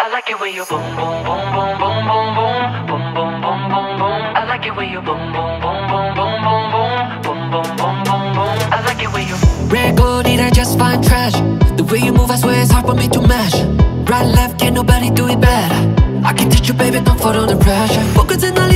I like it when you boom boom boom boom boom boom boom boom boom boom boom boom. I like it when you boom boom boom boom boom boom boom boom boom boom boom boom. I like it when you. Red gold, need I just find trash The way you move, I swear it's hard for me to match Right, left, can't nobody do it better I can teach you, baby, don't fall under pressure 포끝에 날